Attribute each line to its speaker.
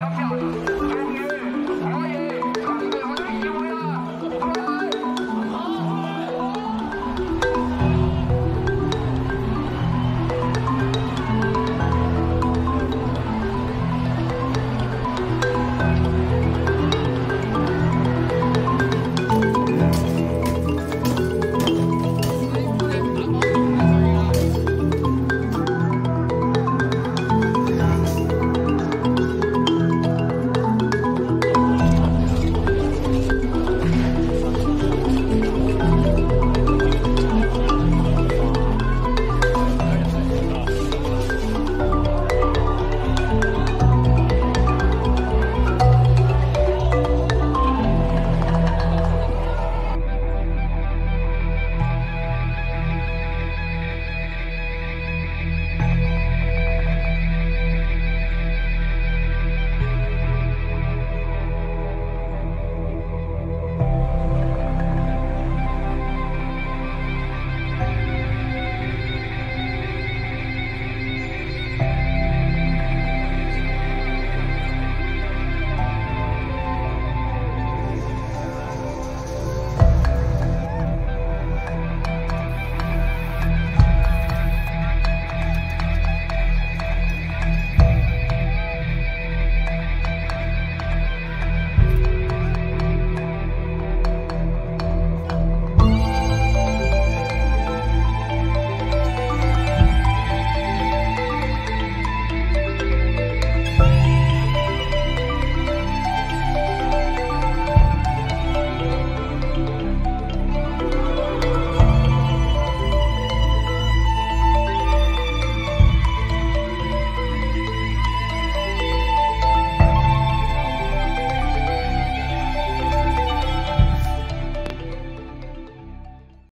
Speaker 1: 张票